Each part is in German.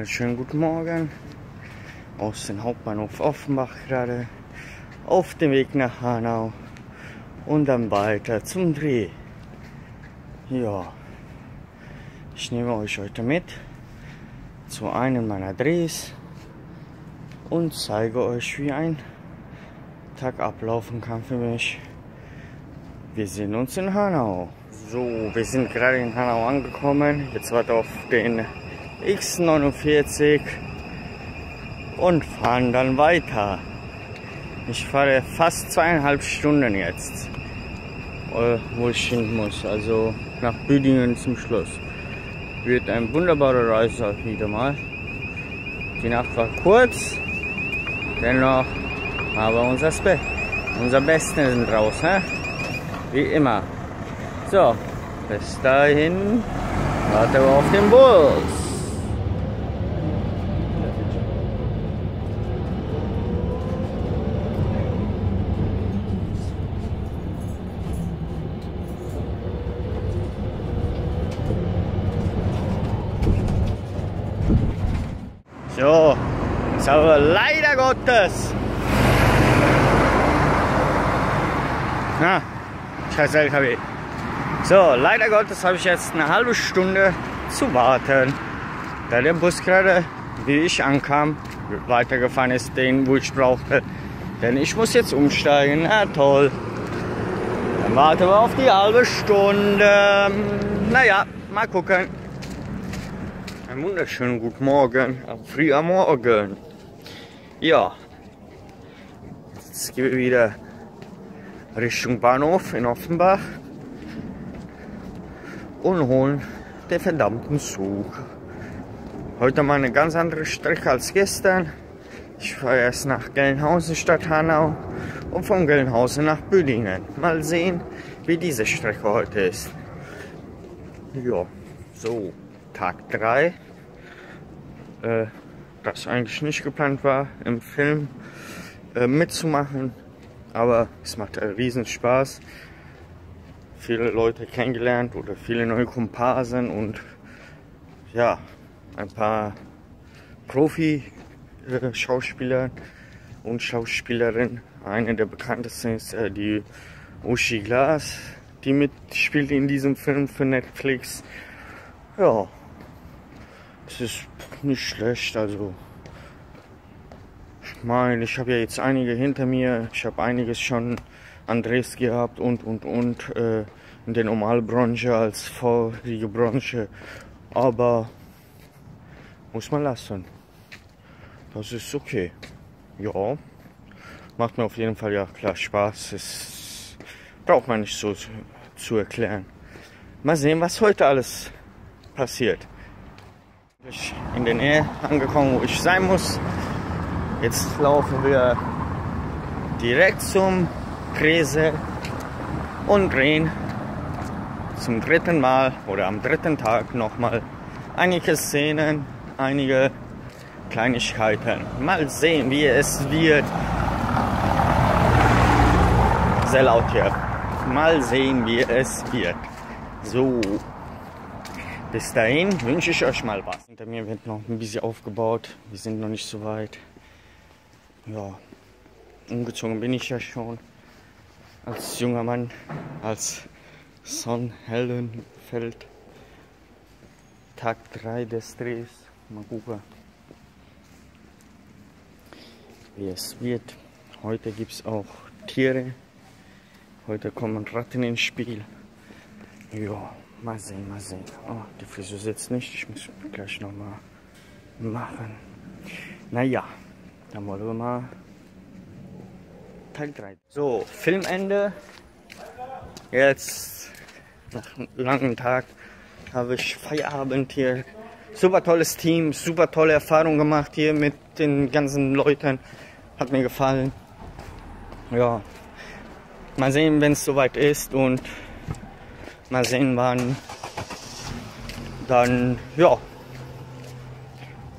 Einen wunderschönen guten Morgen aus dem Hauptbahnhof Offenbach gerade auf dem Weg nach Hanau und dann weiter zum Dreh. Ja, ich nehme euch heute mit zu einem meiner Drehs und zeige euch, wie ein Tag ablaufen kann für mich. Wir sehen uns in Hanau. So, wir sind gerade in Hanau angekommen. Jetzt warte auf den X49 und fahren dann weiter. Ich fahre fast zweieinhalb Stunden jetzt, äh, wo ich hin muss, also nach Büdingen zum Schluss. Wird eine wunderbare Reise wieder mal. Die Nacht war kurz, dennoch aber unser, Spe unser Bestes sind raus, hä? wie immer. So, bis dahin warten wir auf den Bus. So, jetzt aber leider Gottes. Na, scheiß LKW. So, leider Gottes habe ich jetzt eine halbe Stunde zu warten, da der Bus gerade, wie ich ankam, weitergefahren ist, den, wo ich brauchte. Denn ich muss jetzt umsteigen. Na toll. Dann warten wir auf die halbe Stunde. Naja, mal gucken. Einen wunderschönen guten Morgen, am früh am Morgen. Ja, jetzt gehen wir wieder Richtung Bahnhof in Offenbach und holen den verdammten Zug. Heute mal eine ganz andere Strecke als gestern. Ich fahre erst nach Gelnhausen statt Hanau und von Gelnhausen nach Büdingen. Mal sehen, wie diese Strecke heute ist. Ja, so. Tag 3, äh, das eigentlich nicht geplant war, im Film äh, mitzumachen. Aber es macht einen riesen Spaß. Viele Leute kennengelernt oder viele neue Komparsen und ja, ein paar Profi-Schauspieler und Schauspielerinnen. Eine der bekanntesten ist äh, die Uschi Glas, die mitspielt in diesem Film für Netflix. Ja, es ist nicht schlecht. Also, ich meine, ich habe ja jetzt einige hinter mir. Ich habe einiges schon an Drehs gehabt und und und äh, in der Normalbranche als vorige Branche. Aber muss man lassen. Das ist okay. Ja, macht mir auf jeden Fall ja klar Spaß. Es braucht man nicht so zu, zu erklären. Mal sehen, was heute alles passiert in der Nähe angekommen, wo ich sein muss. Jetzt laufen wir direkt zum Kräse und drehen zum dritten Mal oder am dritten Tag nochmal einige Szenen, einige Kleinigkeiten. Mal sehen, wie es wird. Sehr laut hier. Mal sehen, wie es wird. So. Bis dahin wünsche ich euch mal was. Hinter mir wird noch ein bisschen aufgebaut. Wir sind noch nicht so weit. Ja, umgezogen bin ich ja schon. Als junger Mann, als Son Hellenfeld. Tag 3 des Drehs. Mal gucken, wie es wird. Heute gibt es auch Tiere. Heute kommen Ratten ins Spiel. Ja. Mal sehen, mal sehen. Oh, die Frisur sitzt nicht. Ich muss gleich nochmal machen. Naja, dann wollen wir mal Teil 3. So, Filmende. Jetzt, nach einem langen Tag, habe ich Feierabend hier. Super tolles Team, super tolle Erfahrung gemacht hier mit den ganzen Leuten. Hat mir gefallen. Ja, mal sehen, wenn es soweit ist und Mal sehen, wann dann, ja,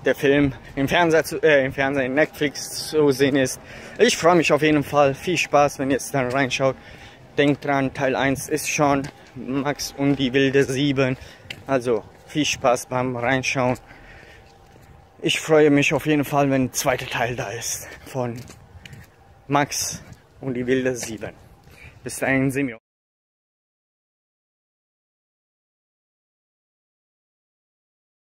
der Film im Fernseher, zu, äh, im Fernsehen, in Netflix zu sehen ist. Ich freue mich auf jeden Fall. Viel Spaß, wenn ihr jetzt dann reinschaut. Denkt dran, Teil 1 ist schon Max und die wilde 7. Also viel Spaß beim Reinschauen. ich freue mich auf jeden Fall, wenn der zweite Teil da ist von Max und die wilde 7. Bis dahin, Simio.